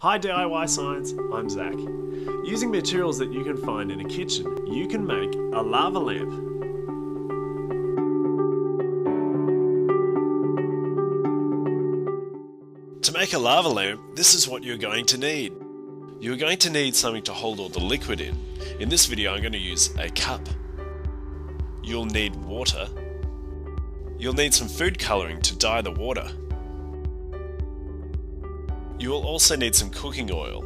Hi DIY Science, I'm Zach. Using materials that you can find in a kitchen, you can make a lava lamp. To make a lava lamp, this is what you're going to need. You're going to need something to hold all the liquid in. In this video I'm going to use a cup. You'll need water. You'll need some food colouring to dye the water. You will also need some cooking oil.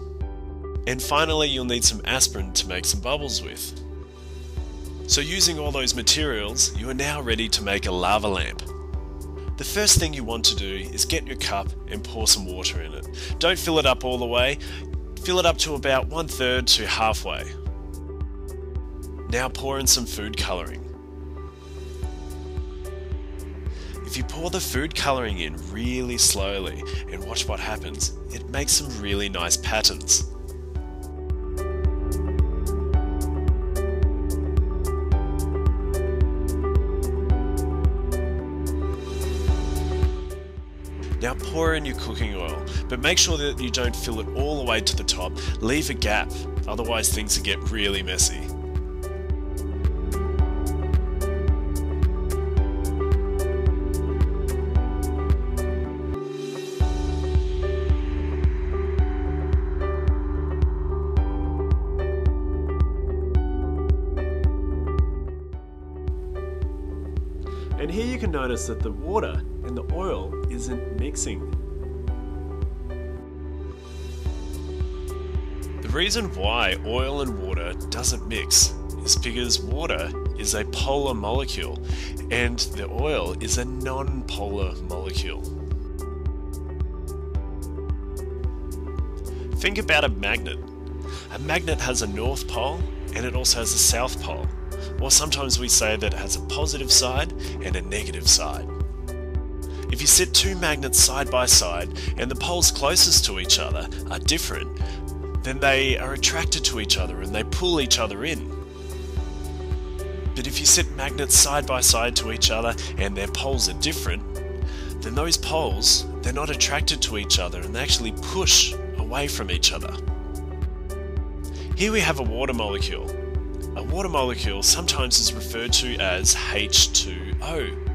And finally you'll need some aspirin to make some bubbles with. So using all those materials, you are now ready to make a lava lamp. The first thing you want to do is get your cup and pour some water in it. Don't fill it up all the way, fill it up to about one third to halfway. Now pour in some food colouring. If you pour the food colouring in really slowly and watch what happens, it makes some really nice patterns. Now pour in your cooking oil, but make sure that you don't fill it all the way to the top. Leave a gap, otherwise things will get really messy. And here you can notice that the water and the oil isn't mixing. The reason why oil and water doesn't mix is because water is a polar molecule and the oil is a non-polar molecule. Think about a magnet. A magnet has a north pole and it also has a south pole or sometimes we say that it has a positive side and a negative side. If you sit two magnets side by side and the poles closest to each other are different, then they are attracted to each other and they pull each other in. But if you sit magnets side by side to each other and their poles are different, then those poles, they're not attracted to each other and they actually push away from each other. Here we have a water molecule water molecule sometimes is referred to as H2O.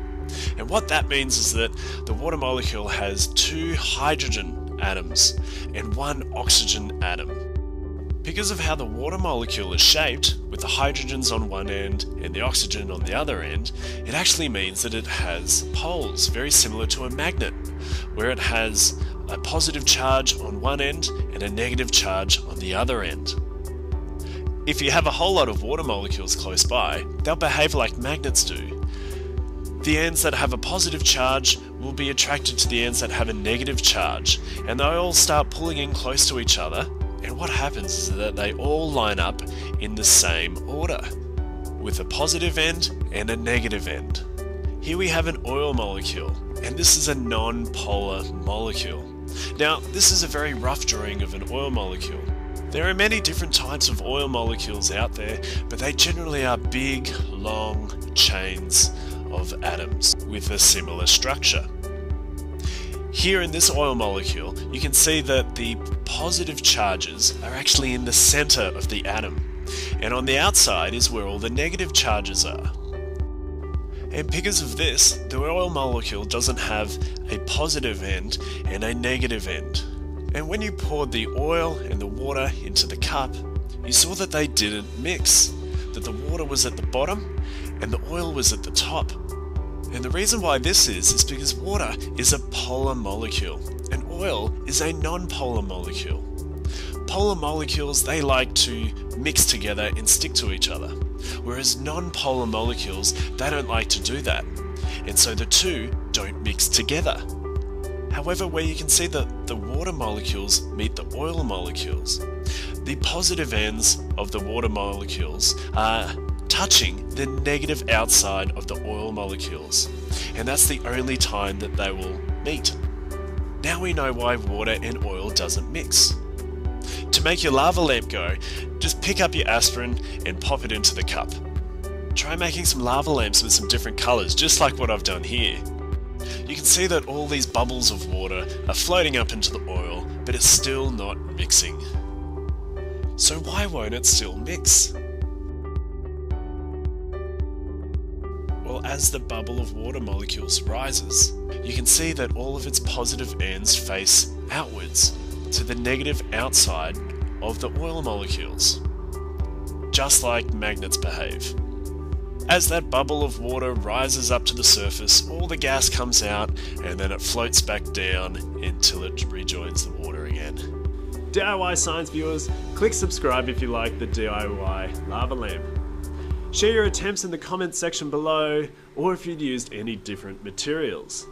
And what that means is that the water molecule has two hydrogen atoms and one oxygen atom. Because of how the water molecule is shaped, with the hydrogens on one end and the oxygen on the other end, it actually means that it has poles, very similar to a magnet, where it has a positive charge on one end and a negative charge on the other end. If you have a whole lot of water molecules close by, they'll behave like magnets do. The ends that have a positive charge will be attracted to the ends that have a negative charge, and they all start pulling in close to each other, and what happens is that they all line up in the same order, with a positive end and a negative end. Here we have an oil molecule, and this is a non-polar molecule. Now, this is a very rough drawing of an oil molecule, there are many different types of oil molecules out there, but they generally are big, long chains of atoms with a similar structure. Here in this oil molecule, you can see that the positive charges are actually in the center of the atom, and on the outside is where all the negative charges are. And because of this, the oil molecule doesn't have a positive end and a negative end. And when you poured the oil and the water into the cup, you saw that they didn't mix, that the water was at the bottom and the oil was at the top. And the reason why this is, is because water is a polar molecule and oil is a non-polar molecule. Polar molecules, they like to mix together and stick to each other, whereas non-polar molecules, they don't like to do that. And so the two don't mix together. However, where you can see that the water molecules meet the oil molecules, the positive ends of the water molecules are touching the negative outside of the oil molecules, and that's the only time that they will meet. Now we know why water and oil doesn't mix. To make your lava lamp go, just pick up your aspirin and pop it into the cup. Try making some lava lamps with some different colours, just like what I've done here. You can see that all these bubbles of water are floating up into the oil but it's still not mixing. So why won't it still mix? Well, as the bubble of water molecules rises, you can see that all of its positive ends face outwards to the negative outside of the oil molecules, just like magnets behave. As that bubble of water rises up to the surface, all the gas comes out and then it floats back down until it rejoins the water again. DIY science viewers, click subscribe if you like the DIY lava lamp. Share your attempts in the comments section below, or if you'd used any different materials.